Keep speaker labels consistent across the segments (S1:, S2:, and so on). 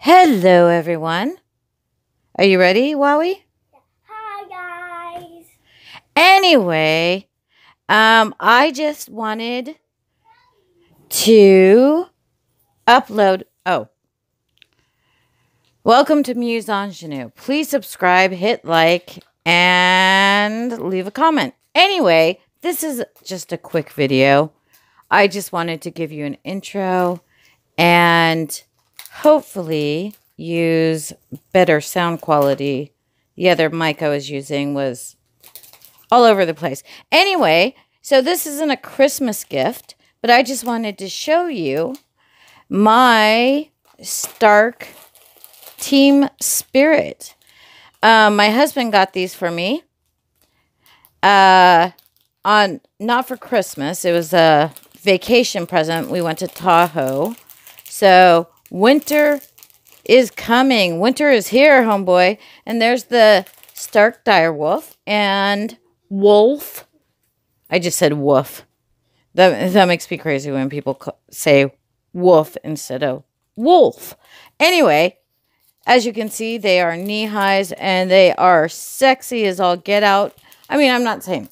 S1: Hello, everyone. Are you ready, Wowie?
S2: Hi guys.
S1: Anyway, um, I just wanted to upload. Oh, welcome to Muse Ingenue. Please subscribe, hit like, and leave a comment. Anyway, this is just a quick video. I just wanted to give you an intro and hopefully use better sound quality. The other mic I was using was all over the place. Anyway, so this isn't a Christmas gift, but I just wanted to show you my Stark Team Spirit. Um, my husband got these for me. Uh, on not for Christmas. It was a vacation present. We went to Tahoe. So winter is coming. Winter is here, homeboy. And there's the Stark Direwolf and Wolf. I just said wolf. That, that makes me crazy when people say wolf instead of wolf. Anyway, as you can see, they are knee highs and they are sexy as all get out. I mean, I'm not saying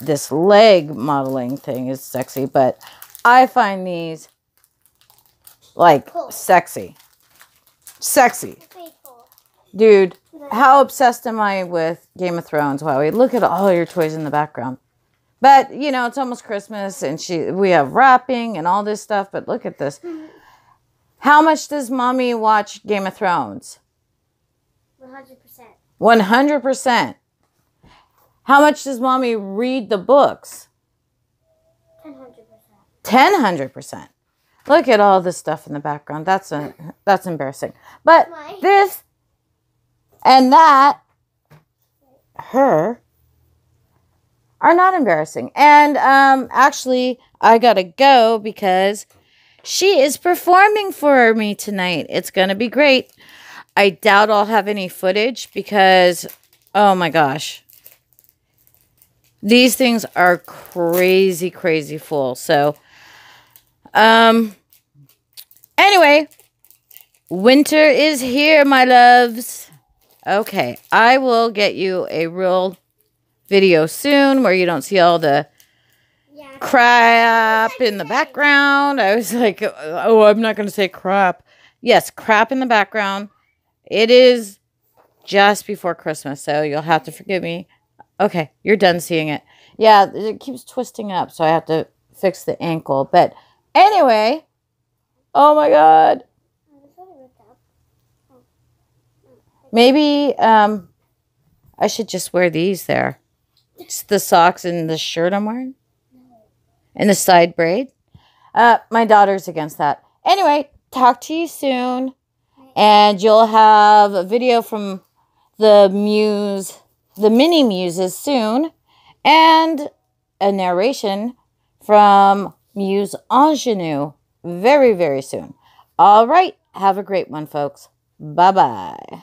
S1: this leg modeling thing is sexy, but I find these like sexy. Sexy. Dude, how obsessed am I with Game of Thrones? Wow, we look at all your toys in the background. But, you know, it's almost Christmas and she we have wrapping and all this stuff, but look at this. How much does mommy watch Game of Thrones?
S2: 100%.
S1: 100%. How much does mommy read the books?
S2: 100%.
S1: 100%. Look at all this stuff in the background. That's a, that's embarrassing. But this and that, her, are not embarrassing. And um, actually, I got to go because she is performing for me tonight. It's going to be great. I doubt I'll have any footage because, oh my gosh, these things are crazy, crazy full. So, um, anyway, winter is here, my loves. Okay, I will get you a real video soon where you don't see all the yeah. crap in the background. I was like, oh, I'm not going to say crap. Yes, crap in the background. It is just before Christmas, so you'll have to forgive me. Okay, you're done seeing it. Yeah, it keeps twisting up, so I have to fix the ankle. But anyway, oh my god. Maybe um, I should just wear these there. It's the socks and the shirt I'm wearing. And the side braid. Uh, my daughter's against that. Anyway, talk to you soon. And you'll have a video from the Muse the mini muses soon, and a narration from Muse Ingenue very, very soon. All right. Have a great one, folks. Bye bye.